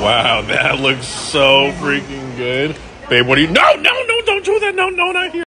Wow, that looks so freaking good. Babe, what are you. No, no, no, don't do that. No, no, not here.